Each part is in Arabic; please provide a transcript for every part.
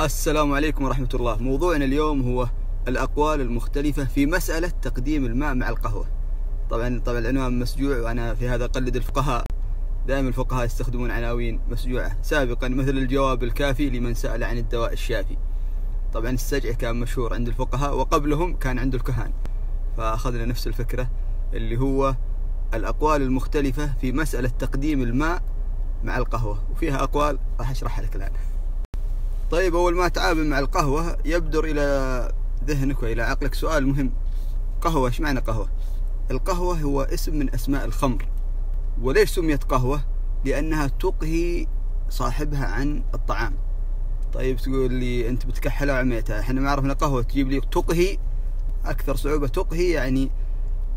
السلام عليكم ورحمة الله. موضوعنا اليوم هو الأقوال المختلفة في مسألة تقديم الماء مع القهوة. طبعا طبعا العنوان مسجوع وأنا في هذا أقلد الفقهاء. دائما الفقهاء يستخدمون عناوين مسجوعة. سابقا مثل الجواب الكافي لمن سأل عن الدواء الشافي. طبعا السجع كان مشهور عند الفقهاء وقبلهم كان عند الكهان. فأخذنا نفس الفكرة اللي هو الأقوال المختلفة في مسألة تقديم الماء مع القهوة. وفيها أقوال راح أشرحها لك الآن. طيب أول ما تعامل مع القهوة يبدر إلى ذهنك وإلى عقلك سؤال مهم. قهوة إيش معنى قهوة؟ القهوة هو اسم من أسماء الخمر. وليش سميت قهوة؟ لأنها تقهي صاحبها عن الطعام. طيب تقول لي أنت بتكحلها وعميتها إحنا ما عرفنا قهوة تجيب لي تقهي أكثر صعوبة تقهي يعني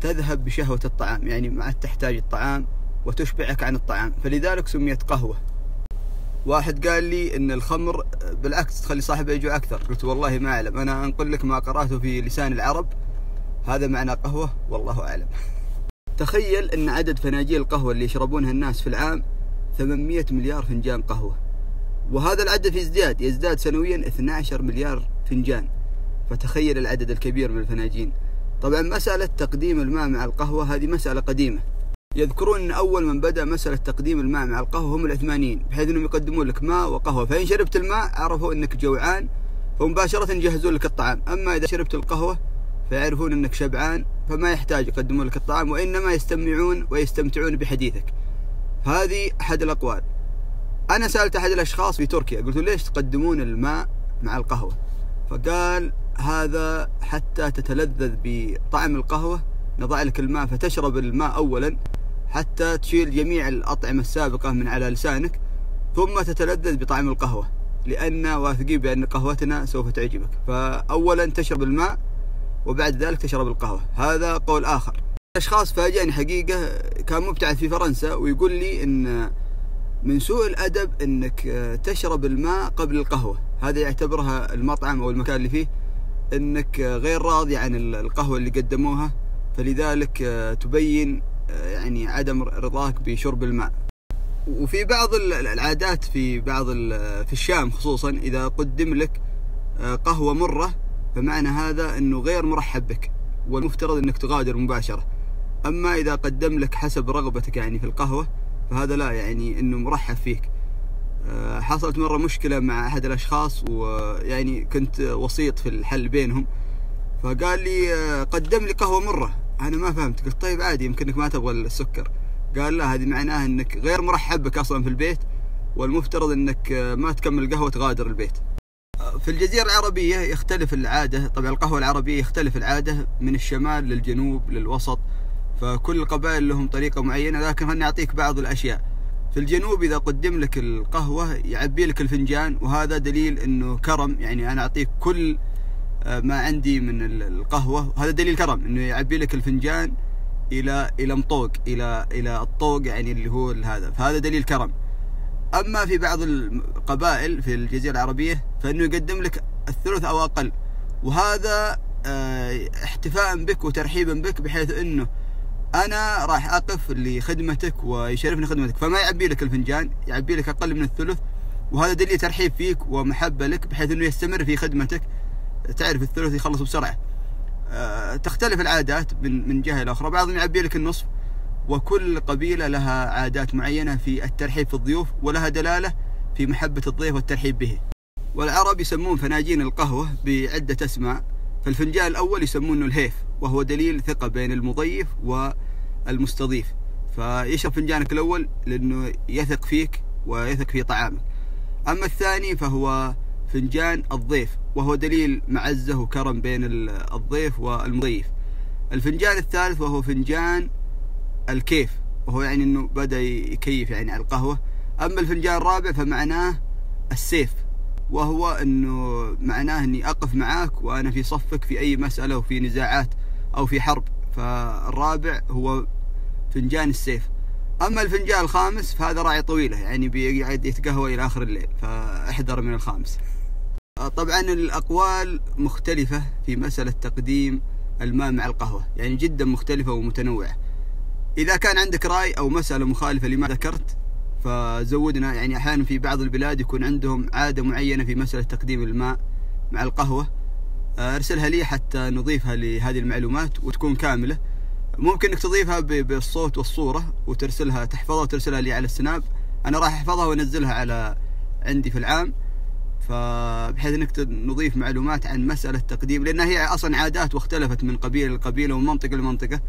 تذهب بشهوة الطعام. يعني ما تحتاج الطعام وتشبعك عن الطعام. فلذلك سميت قهوة. واحد قال لي إن الخمر بالعكس تخلي صاحبه يجوع أكثر. قلت والله ما أعلم. أنا أنقل لك ما قرأته في لسان العرب. هذا معنى قهوة والله أعلم. تخيل إن عدد فناجيل القهوة اللي يشربونها الناس في العام 800 مليار فنجان قهوة. وهذا العدد في ازدياد يزداد سنويا 12 مليار فنجان. فتخيل العدد الكبير من الفناجين. طبعا مسألة تقديم الماء مع القهوة هذه مسألة قديمة. يذكرون إن أول من بدأ مسألة تقديم الماء مع القهوة هم العثمانيين بحيث إنهم يقدمون لك ماء وقهوة فإن شربت الماء عرفوا إنك جوعان فمباشرة يجهزون لك الطعام. أما إذا شربت القهوة فيعرفون إنك شبعان فما يحتاج يقدمون لك الطعام وإنما يستمعون ويستمتعون بحديثك. هذه أحد الأقوال. أنا سألت أحد الأشخاص في تركيا قلت له ليش تقدمون الماء مع القهوة؟ فقال هذا حتى تتلذذ بطعم القهوة نضع لك الماء فتشرب الماء اولا حتى تشيل جميع الأطعمة السابقة من على لسانك ثم تتلذذ بطعم القهوة لأن واثقين بأن قهوتنا سوف تعجبك. فأولا تشرب الماء وبعد ذلك تشرب القهوة. هذا قول آخر. أشخاص فاجأني حقيقة كان مبتعث في فرنسا ويقول لي أن من سوء الأدب أنك تشرب الماء قبل القهوة. هذا يعتبرها المطعم أو المكان اللي فيه أنك غير راضي عن القهوة اللي قدموها. فلذلك تبين يعني عدم رضاك بشرب الماء. وفي بعض العادات في بعض في الشام خصوصا إذا قدم لك قهوة مرة فمعنى هذا إنه غير مرحب بك والمفترض إنك تغادر مباشرة. أما إذا قدم لك حسب رغبتك يعني في القهوة فهذا لا يعني إنه مرحب فيك. حصلت مرة مشكلة مع أحد الأشخاص ويعني كنت وسيط في الحل بينهم فقال لي قدم لي قهوة مرة. أنا ما فهمت. قلت طيب عادي يمكنك ما تبغى السكر. قال لا هذه معناها إنك غير مرحب بك أصلا في البيت والمفترض إنك ما تكمل القهوه تغادر البيت. في الجزيرة العربية يختلف العادة طبعا القهوة العربية يختلف العادة من الشمال للجنوب للوسط فكل القبائل لهم طريقة معينة لكن خليني أعطيك بعض الأشياء. في الجنوب إذا قدم لك القهوة يعبي لك الفنجان وهذا دليل أنه كرم يعني أنا أعطيك كل ما عندي من القهوة. وهذا دليل كرم إنه يعبي لك الفنجان إلى إلى مطوق إلى إلى الطوق يعني اللي هو هذا. فهذا دليل كرم. أما في بعض القبائل في الجزيرة العربية فإنه يقدم لك الثلث أو أقل. وهذا احتفاء بك وترحيبا بك بحيث إنه أنا راح أقف لخدمتك ويشرفني خدمتك. فما يعبي لك الفنجان يعبي لك أقل من الثلث. وهذا دليل ترحيب فيك ومحبة لك بحيث إنه يستمر في خدمتك. تعرف الثلث يخلص بسرعة. أه تختلف العادات من من جهة إلى أخرى بعضهم يعبي لك النصف وكل قبيلة لها عادات معينة في الترحيب في الضيوف ولها دلالة في محبة الضيف والترحيب به. والعرب يسمون فناجين القهوة بعدة أسماء فالفنجان الأول يسمونه الهيف وهو دليل ثقة بين المضيف والمستضيف. فيشرب فنجانك الأول لأنه يثق فيك ويثق في طعامك. أما الثاني فهو فنجان الضيف وهو دليل معزة وكرم بين الضيف والمضيف. الفنجان الثالث وهو فنجان الكيف وهو يعني إنه بدأ يكيف يعني على القهوة. أما الفنجان الرابع فمعناه السيف وهو إنه معناه إني أقف معاك وأنا في صفك في أي مسألة وفي نزاعات أو في حرب. فالرابع هو فنجان السيف. أما الفنجان الخامس فهذا راعي طويلة يعني بيقعد يتقهوى إلى آخر الليل فأحذر من الخامس. طبعا الأقوال مختلفة في مسألة تقديم الماء مع القهوة يعني جدا مختلفة ومتنوعة. إذا كان عندك رأي أو مسألة مخالفة لما ذكرت فزودنا يعني أحيانا في بعض البلاد يكون عندهم عادة معينة في مسألة تقديم الماء مع القهوة. أرسلها لي حتى نضيفها لهذه المعلومات وتكون كاملة. ممكن إنك تضيفها بالصوت والصورة وترسلها تحفظها وترسلها لي على السناب. أنا راح أحفظها وأنزلها على عندي في العام. فبحيث إنك نضيف معلومات عن مسألة تقديم لأنها هي أصلا عادات واختلفت من قبيلة لقبيلة ومن منطقة لمنطقة.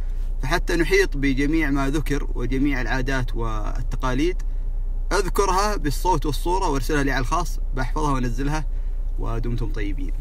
فحتى نحيط بجميع ما ذكر وجميع العادات والتقاليد أذكرها بالصوت والصورة وأرسلها لي على الخاص بحفظها وأنزلها ودمتم طيبين.